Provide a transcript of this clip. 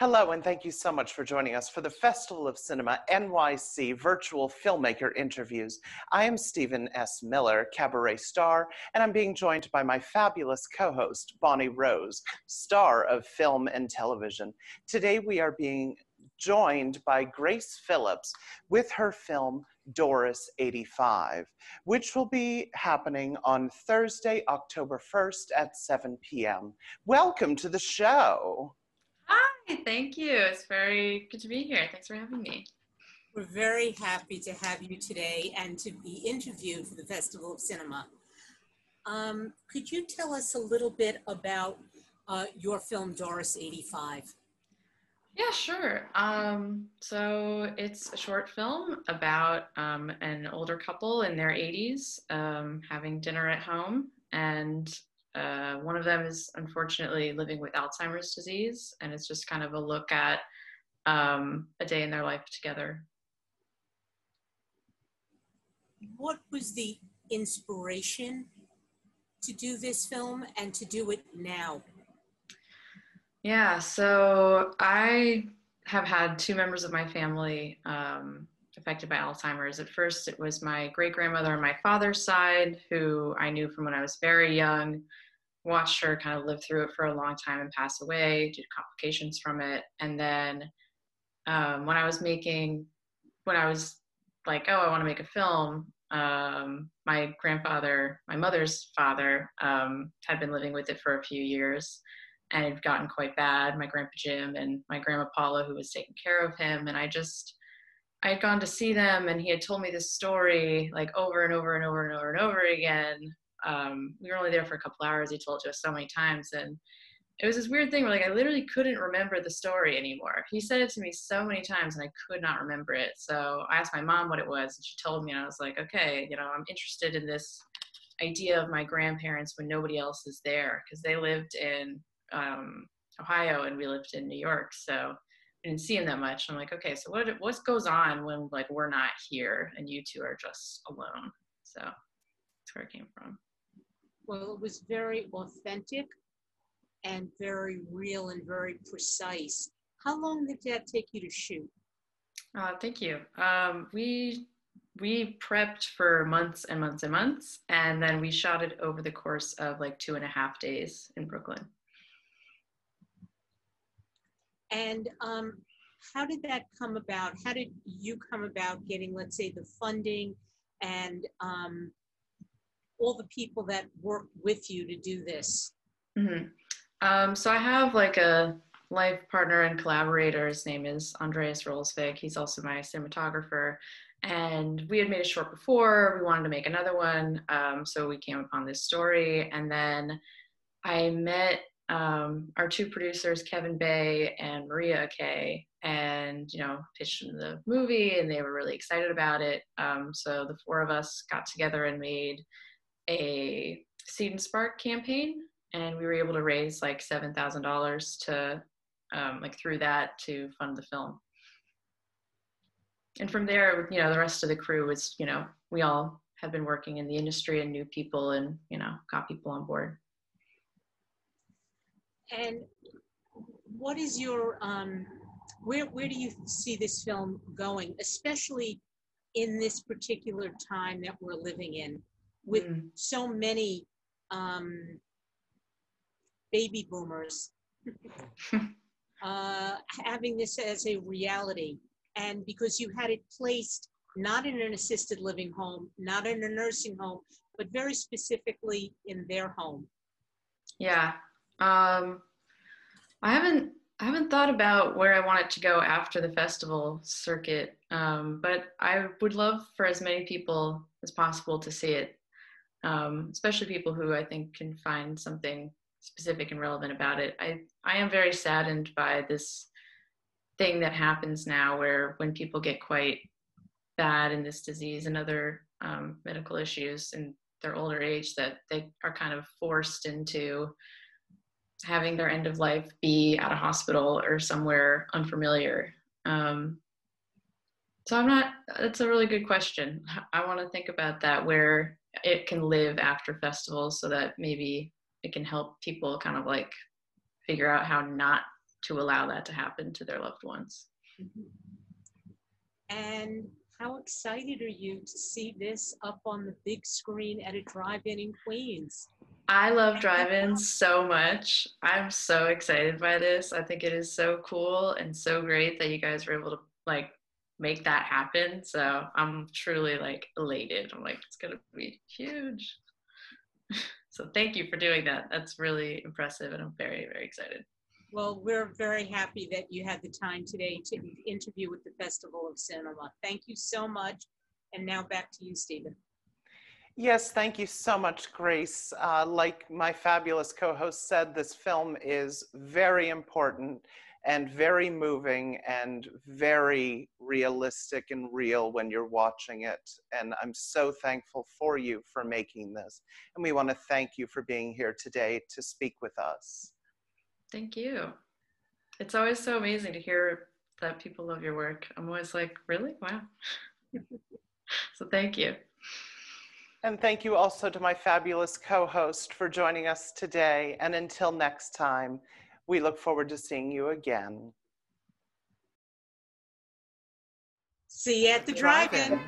Hello, and thank you so much for joining us for the Festival of Cinema NYC virtual filmmaker interviews. I am Stephen S. Miller, cabaret star, and I'm being joined by my fabulous co host, Bonnie Rose, star of film and television. Today we are being joined by Grace Philips with her film Dorris 85, which will be happening on Thursday, October 1st at 7 p.m. Welcome to the show. Hi, thank you. It's very good to be here. Thanks for having me. We're very happy to have you today and to be interviewed for the Festival of Cinema. Um, could you tell us a little bit about uh, your film Dorris 85? Yeah, sure. Um, so it's a short film about um, an older couple in their 80s um, having dinner at home, and uh, one of them is unfortunately living with Alzheimer's disease, and it's just kind of a look at um, a day in their life together. What was the inspiration to do this film and to do it now? Yeah, so I have had two members of my family um, affected by Alzheimer's. At first, it was my great grandmother on my father's side, who I knew from when I was very young watched her kind of live through it for a long time and pass away due to complications from it. And then um, when I was making, when I was like, oh, I want to make a film, um, my grandfather, my mother's father, um, had been living with it for a few years and it had gotten quite bad. My grandpa Jim and my grandma Paula, who was taking care of him. And I just, I had gone to see them and he had told me this story like over and over and over and over and over again um, we were only there for a couple hours. He told it to us so many times, and it was this weird thing where like I literally couldn't remember the story anymore. He said it to me so many times, and I could not remember it. So I asked my mom what it was, and she told me, and I was like, okay, you know, I'm interested in this idea of my grandparents when nobody else is there because they lived in um, Ohio and we lived in New York, so I didn't see him that much. I'm like, okay, so what what goes on when like we're not here and you two are just alone? So that's where it came from. Well, it was very authentic and very real and very precise. How long did that take you to shoot? Uh, thank you. Um, we we prepped for months and months and months, and then we shot it over the course of like two and a half days in Brooklyn. And um, how did that come about? How did you come about getting, let's say, the funding and um, all the people that work with you to do this? Mm-hmm. Um, so I have like a life partner and collaborator. His name is Andreas Rolsvig. He's also my cinematographer. And we had made a short before. We wanted to make another one. Um, so we came upon this story. And then I met um, our two producers, Kevin Bay and Maria Kay, and you know, pitched them the movie, and they were really excited about it. Um, so the four of us got together and made a Seed and Spark campaign, and we were able to raise like seven thousand dollars to um, like through that to fund the film. And from there, you know, the rest of the crew was, you know, we all had been working in the industry and knew people, and you know, got people on board. And what is your um, where where do you see this film going, especially in this particular time that we're living in? with mm. so many um, baby boomers uh, having this as a reality. And because you had it placed not in an assisted living home, not in a nursing home, but very specifically in their home. Yeah. Um, I haven't I haven't thought about where I want it to go after the festival circuit, um, but I would love for as many people as possible to see it um, especially people who I think can find something specific and relevant about it. I, I am very saddened by this thing that happens now where when people get quite bad in this disease and other um, medical issues in their older age that they are kind of forced into having their end of life be at a hospital or somewhere unfamiliar. Um, so I'm not, that's a really good question. I want to think about that where it can live after festivals so that maybe it can help people kind of like figure out how not to allow that to happen to their loved ones. Mm-hmm. And how excited are you to see this up on the big screen at a drive-in in Queens? I love drive-ins so much. I'm so excited by this. I think it is so cool and so great that you guys were able to like make that happen. So I'm truly like elated. I'm like, it's gonna be huge. so thank you for doing that. That's really impressive and I'm very, very excited. Well, we're very happy that you had the time today to interview with the Festival of Cinema. Thank you so much. And now back to you, Stephen. Yes, thank you so much, Grace. Uh, like my fabulous co-host said, this film is very important and very moving and very realistic and real when you're watching it. And I'm so thankful for you for making this. And we want to thank you for being here today to speak with us. Thank you. It's always so amazing to hear that people love your work. I'm always like, really? Wow. so thank you. And thank you also to my fabulous co host for joining us today. And until next time, we look forward to seeing you again. See you at the drive in.